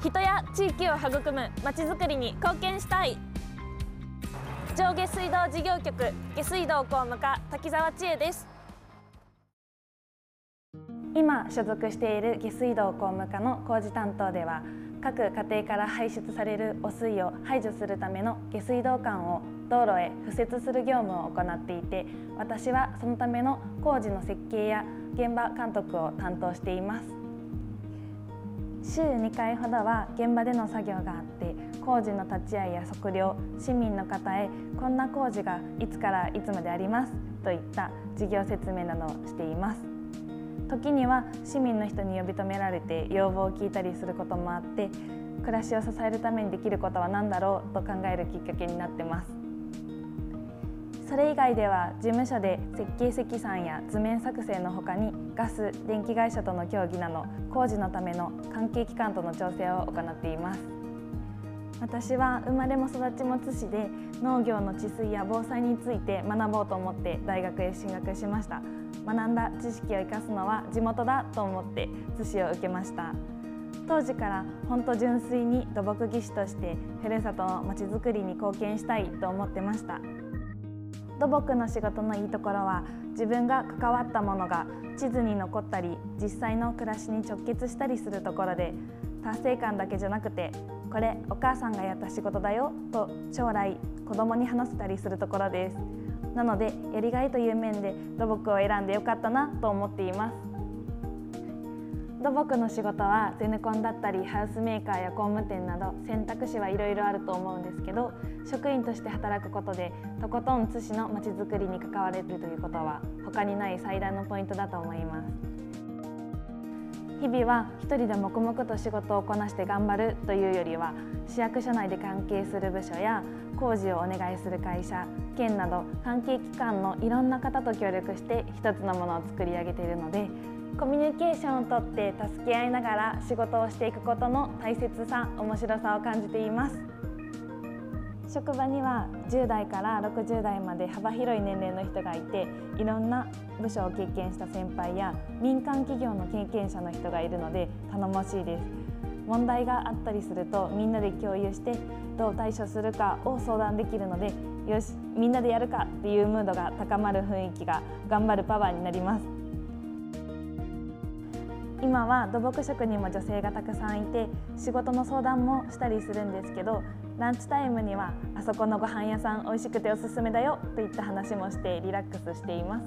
人や地域を育むまちづくりに貢献したい。上下水道事業局下水道工務課滝沢千恵です。今所属している下水道工務課の工事担当では各家庭から排出される汚水を排除するための下水道管を道路へ敷設する業務を行っていて私はそのための工事の設計や現場監督を担当しています。週2回ほどは現場での作業があって工事の立ち会いや測量市民の方へこんな工事がいつからいつまでありますといった事業説明などをしています。時には市民の人に呼び止められて要望を聞いたりすることもあって暮らしを支えるためにできることは何だろうと考えるきっかけになってます。それ以外では事務所で設計積算や図面作成のほかにガス・電気会社との協議など工事のための関係機関との調整を行っています。私は生まれも育ちも津市で農業の治水や防災について学ぼうと思って大学へ進学しました。学んだ知識を生かすのは地元だと思って津市を受けました。当時から本当純粋に土木技師としてふるさとのまちづくりに貢献したいと思ってました。土木の仕事のいいところは自分が関わったものが地図に残ったり実際の暮らしに直結したりするところで達成感だけじゃなくてこれお母さんがやった仕事だよと将来子供に話せたりするところですなのでやりがいという面で土木を選んでよかったなと思っています。土木の仕事はゼネコンだったりハウスメーカーや工務店など選択肢はいろいろあると思うんですけど職員として働くことでとことん津市のまちづくりに関われるということは他にない最大のポイントだと思います。日々は一人で黙々と仕事をこなして頑張るというよりは市役所内で関係する部署や工事をお願いする会社県など関係機関のいろんな方と協力して一つのものを作り上げているのでコミュニケーションをとって助け合いながら仕事をしていくことの大切さ面白さを感じています。職場には10代から60代まで幅広い年齢の人がいていろんな部署を経験した先輩や民間企業の経験者の人がいるので頼もしいです。問題があったりするとみんなで共有してどう対処するかを相談できるのでよしみんなでやるかっていうムードが高まる雰囲気が頑張るパワーになります。今は土木職にも女性がたくさんいて仕事の相談もしたりするんですけどランチタイムにはあそこのご飯屋さん美味しくておすすめだよといった話もしてリラックスしています。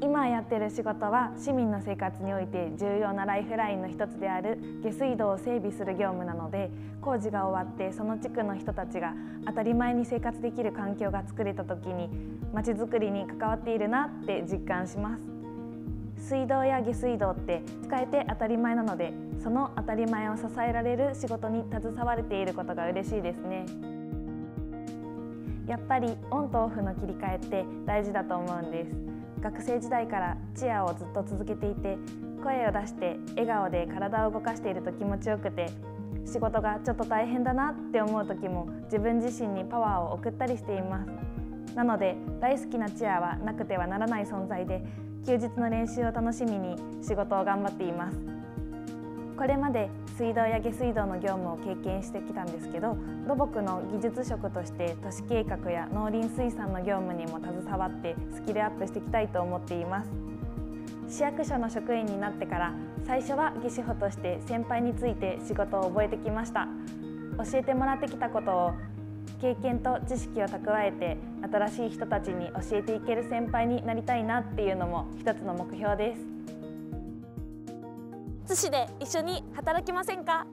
今やってる仕事は市民の生活において重要なライフラインの一つである下水道を整備する業務なので工事が終わってその地区の人たちが当たり前に生活できる環境が作れた時にまちづくりに関わっているなって実感します。水道や下水道って使えて当たり前なのでその当たり前を支えられる仕事に携われていることが嬉しいですね。やっぱりオンとオフの切り替えって大事だと思うんです。学生時代からチアをずっと続けていて声を出して笑顔で体を動かしていると気持ちよくて仕事がちょっと大変だなって思う時も自分自身にパワーを送ったりしています。なので大好きなチアはなくてはならない存在で休日の練習を楽しみに仕事を頑張っています。これまで水道や下水道の業務を経験してきたんですけど土木の技術職として都市計画や農林水産の業務にも携わってスキルアップしていきたいと思っています。市役所の職員になってから最初は技師補として先輩について仕事を覚えてきました。教えてもらってきたことを経験と知識を蓄えて新しい人たちに教えていける先輩になりたいなっていうのも一つの目標です。津市で一緒に働きませんか？